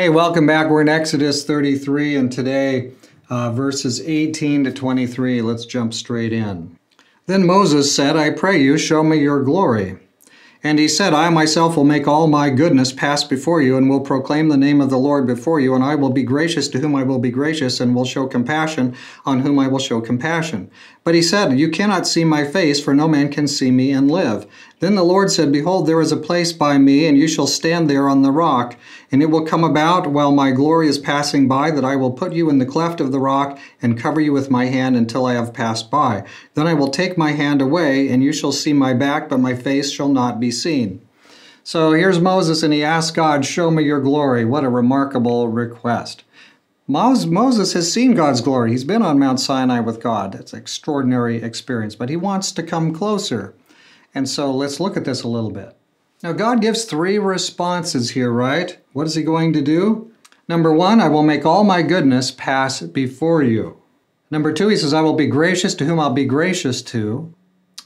Hey, welcome back. We're in Exodus 33, and today, uh, verses 18 to 23. Let's jump straight in. Then Moses said, I pray you, show me your glory. And he said, I myself will make all my goodness pass before you, and will proclaim the name of the Lord before you, and I will be gracious to whom I will be gracious, and will show compassion on whom I will show compassion. But he said, You cannot see my face, for no man can see me and live. Then the Lord said, Behold, there is a place by me, and you shall stand there on the rock. And it will come about while my glory is passing by that I will put you in the cleft of the rock and cover you with my hand until I have passed by. Then I will take my hand away, and you shall see my back, but my face shall not be seen. So here's Moses, and he asks God, Show me your glory. What a remarkable request. Moses has seen God's glory. He's been on Mount Sinai with God. It's an extraordinary experience, but he wants to come closer. And so let's look at this a little bit. Now, God gives three responses here, right? What is he going to do? Number one, I will make all my goodness pass before you. Number two, he says, I will be gracious to whom I'll be gracious to,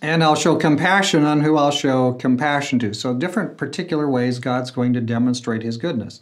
and I'll show compassion on who I'll show compassion to. So, different particular ways God's going to demonstrate his goodness.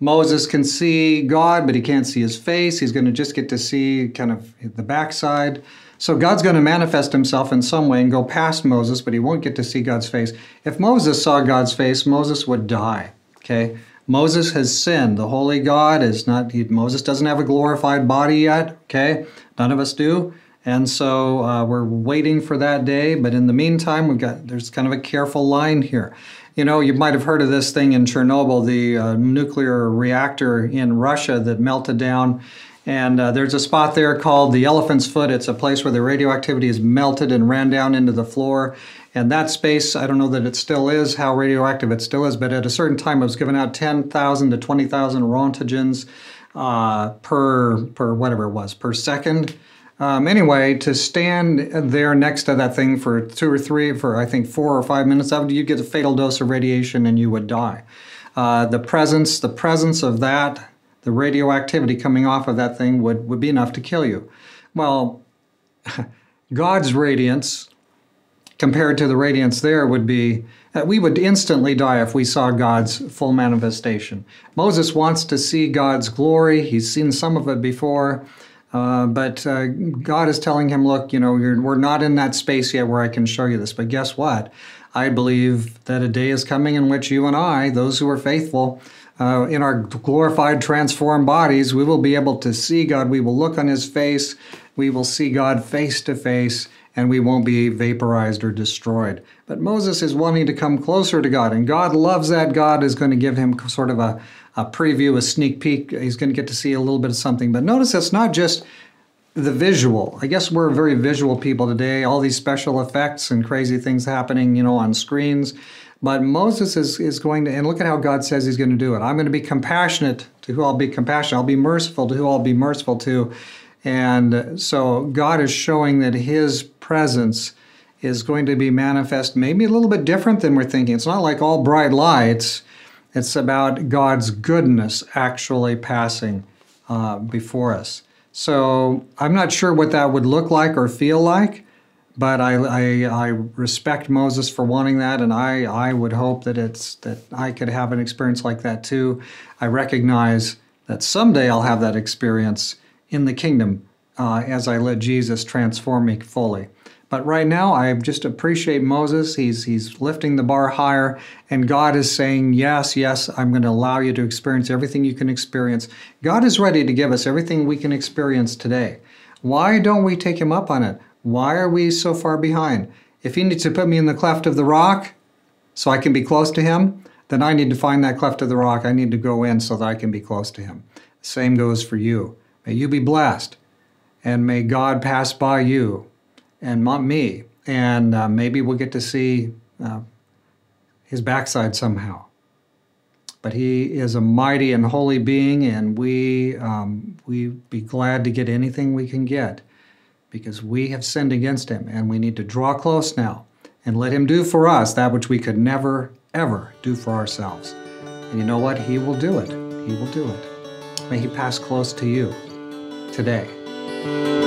Moses can see God, but he can't see his face. He's going to just get to see kind of the backside. So God's going to manifest himself in some way and go past Moses, but he won't get to see God's face. If Moses saw God's face, Moses would die. Okay? Moses has sinned. The holy God is not, he, Moses doesn't have a glorified body yet. Okay? None of us do. And so uh, we're waiting for that day. But in the meantime, we've got, there's kind of a careful line here. You know, you might have heard of this thing in Chernobyl, the uh, nuclear reactor in Russia that melted down. And uh, there's a spot there called the Elephant's Foot. It's a place where the radioactivity is melted and ran down into the floor. And that space, I don't know that it still is, how radioactive it still is, but at a certain time it was giving out 10,000 to 20,000 roentgens uh, per, per whatever it was, per second. Um, anyway, to stand there next to that thing for two or three, for I think four or five minutes, after you get a fatal dose of radiation and you would die. Uh, the presence, the presence of that, the radioactivity coming off of that thing would, would be enough to kill you. Well, God's radiance compared to the radiance there would be that we would instantly die if we saw God's full manifestation. Moses wants to see God's glory. He's seen some of it before. Uh, but uh, God is telling him, look, you know, we're not in that space yet where I can show you this. But guess what? I believe that a day is coming in which you and I, those who are faithful, uh, in our glorified, transformed bodies, we will be able to see God. We will look on His face. We will see God face to face, and we won't be vaporized or destroyed. But Moses is wanting to come closer to God, and God loves that. God is going to give him sort of a a preview, a sneak peek. He's going to get to see a little bit of something. But notice it's not just the visual. I guess we're very visual people today. All these special effects and crazy things happening, you know, on screens. But Moses is, is going to, and look at how God says he's going to do it. I'm going to be compassionate to who I'll be compassionate. I'll be merciful to who I'll be merciful to. And so God is showing that his presence is going to be manifest maybe a little bit different than we're thinking. It's not like all bright lights it's about God's goodness actually passing uh, before us. So I'm not sure what that would look like or feel like, but I, I, I, respect Moses for wanting that, and I, I would hope that it's that I could have an experience like that too. I recognize that someday I'll have that experience in the kingdom uh, as I let Jesus transform me fully. But right now, I just appreciate Moses. He's, he's lifting the bar higher, and God is saying, Yes, yes, I'm going to allow you to experience everything you can experience. God is ready to give us everything we can experience today. Why don't we take Him up on it? Why are we so far behind? If He needs to put me in the cleft of the rock so I can be close to Him, then I need to find that cleft of the rock. I need to go in so that I can be close to Him. same goes for you. May you be blessed, and may God pass by you and me. And uh, maybe we'll get to see uh, his backside somehow. But he is a mighty and holy being, and we um, we be glad to get anything we can get, because we have sinned against him, and we need to draw close now and let him do for us that which we could never ever do for ourselves. And you know what? He will do it. He will do it. May he pass close to you today.